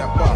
step up.